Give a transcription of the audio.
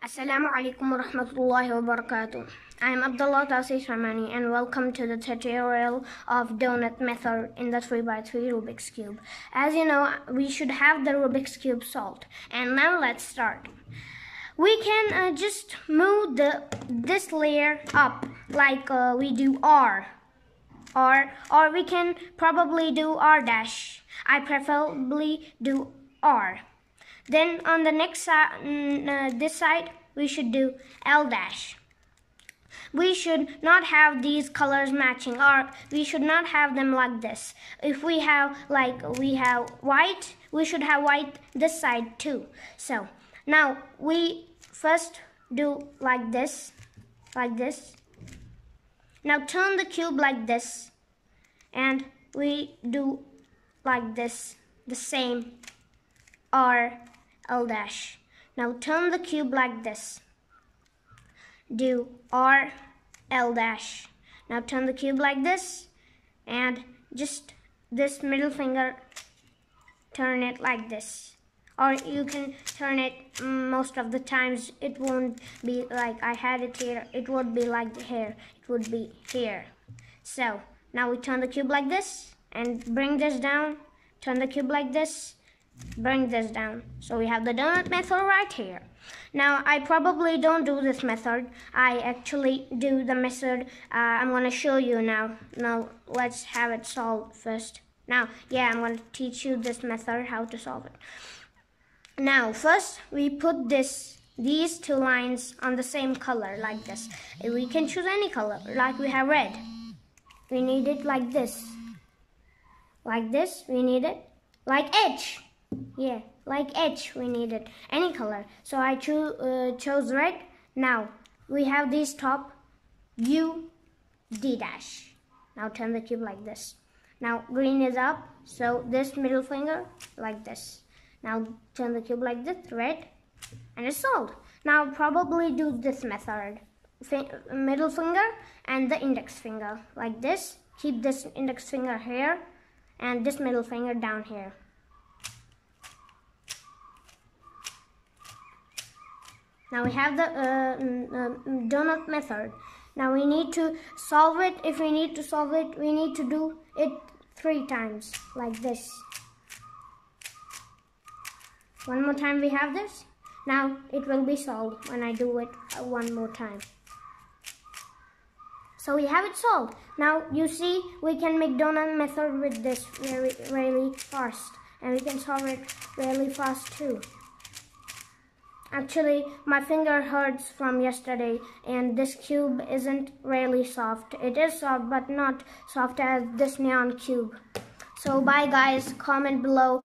Assalamu alaikum wa rahmatullahi wa barakatuh. I am Abdullah Tasees and welcome to the tutorial of donut method in the 3x3 Rubik's Cube. As you know, we should have the Rubik's Cube solved. And now let's start. We can uh, just move the this layer up like uh, we do R. Or, or we can probably do R dash. I preferably do R. Then on the next side, uh, this side, we should do L dash. We should not have these colors matching or we should not have them like this. If we have like we have white, we should have white this side too. So now we first do like this, like this. Now turn the cube like this and we do like this, the same or L dash. Now turn the cube like this. Do R L dash. Now turn the cube like this and just this middle finger turn it like this. Or you can turn it most of the times. It won't be like I had it here. It would be like here. It would be here. So now we turn the cube like this and bring this down. Turn the cube like this bring this down. So we have the donut method right here. Now I probably don't do this method. I actually do the method uh, I'm going to show you now. Now let's have it solved first. Now yeah I'm going to teach you this method how to solve it. Now first we put this these two lines on the same color like this. We can choose any color like we have red. We need it like this. Like this we need it like H. Yeah, like edge we needed any color. So I cho uh, chose red. Now we have this top U D dash. Now turn the cube like this. Now green is up, so this middle finger like this. Now turn the cube like this, red, and it's solved. Now probably do this method. middle finger and the index finger like this. Keep this index finger here and this middle finger down here. Now we have the uh, uh, donut method. Now we need to solve it. If we need to solve it, we need to do it three times like this. One more time we have this. Now it will be solved when I do it uh, one more time. So we have it solved. Now you see we can make donut method with this very really fast and we can solve it really fast too. Actually, my finger hurts from yesterday and this cube isn't really soft. It is soft but not soft as this neon cube. So bye guys, comment below.